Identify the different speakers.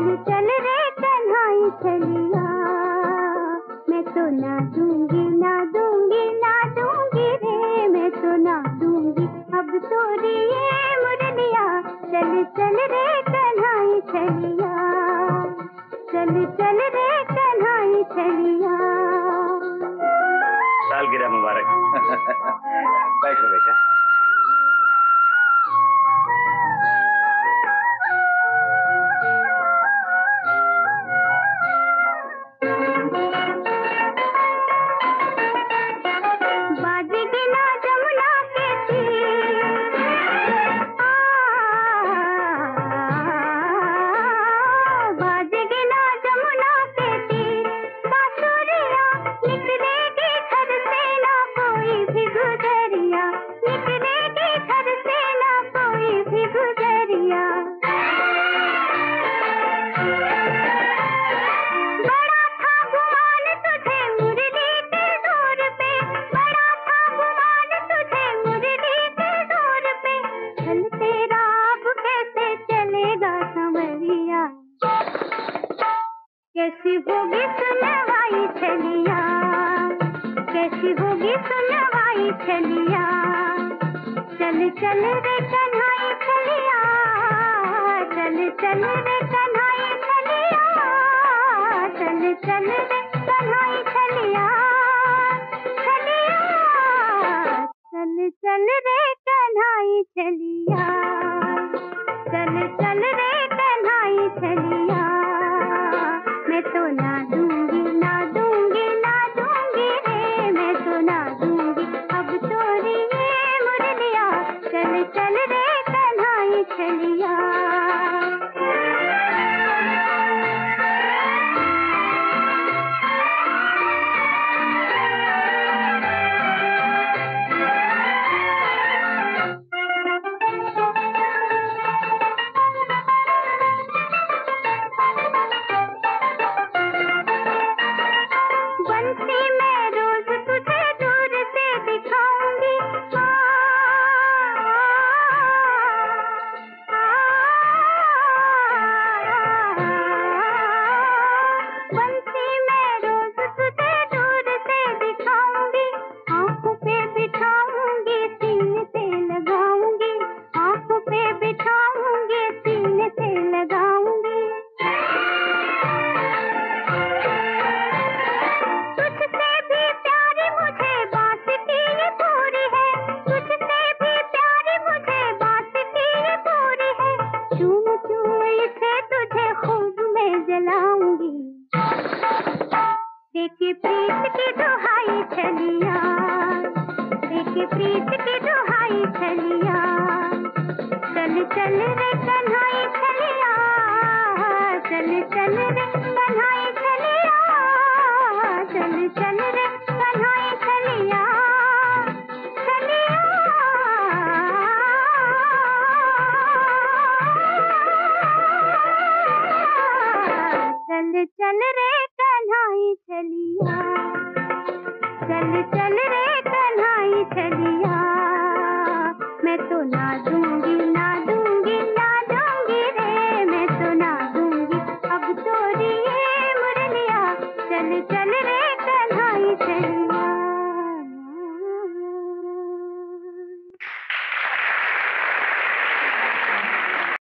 Speaker 1: चली चल रे तन्हाई चलिया। मैं तो ना दूँगी ना दूँगी ना दूँगी रे। मैं तो ना दूँगी, अब तो ये मुरलिया। चल चल रे तनाई चलिया। चल चल रे तनाई चलिया।
Speaker 2: सालगिरह मुबारक। बैठो बेटा
Speaker 1: निकले की होगी सुनवाई चल चल रे कन्हाई चल चल रे चलिया ये प्रीत के दुहाई चल चल रे कन्हाई चल चल रे कन्हाई चल चल रे कन्हाई चल चल रे कन्हाई चलिया।